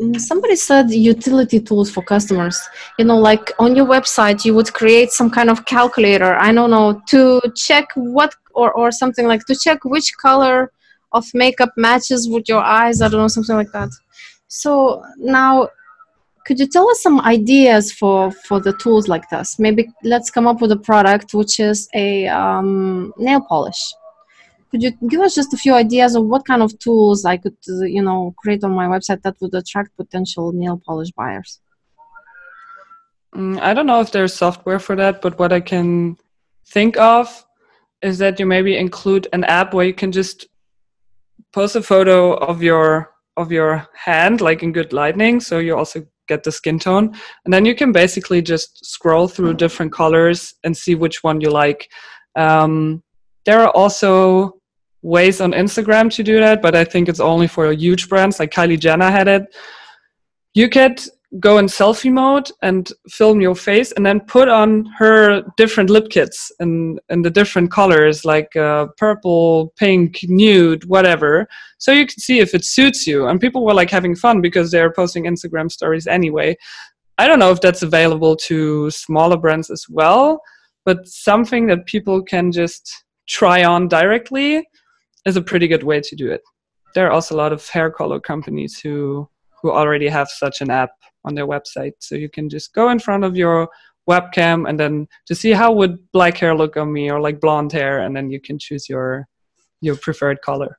mm, somebody said utility tools for customers. You know like on your website you would create some kind of calculator. I don't know to check what or, or something like to check which color of makeup matches with your eyes i don't know something like that. So now could you tell us some ideas for for the tools like this? Maybe let's come up with a product which is a um, nail polish could you give us just a few ideas of what kind of tools I could, uh, you know, create on my website that would attract potential nail polish buyers? Mm, I don't know if there's software for that, but what I can think of is that you maybe include an app where you can just post a photo of your of your hand, like in good lighting, so you also get the skin tone, and then you can basically just scroll through different colors and see which one you like. Um, there are also ways on Instagram to do that, but I think it's only for huge brands like Kylie Jenner had it. You could go in selfie mode and film your face and then put on her different lip kits in, in the different colors like uh, purple, pink, nude, whatever. So you can see if it suits you. And people were like having fun because they're posting Instagram stories anyway. I don't know if that's available to smaller brands as well, but something that people can just try on directly is a pretty good way to do it. There are also a lot of hair color companies who who already have such an app on their website. So you can just go in front of your webcam and then to see how would black hair look on me or like blonde hair and then you can choose your your preferred color.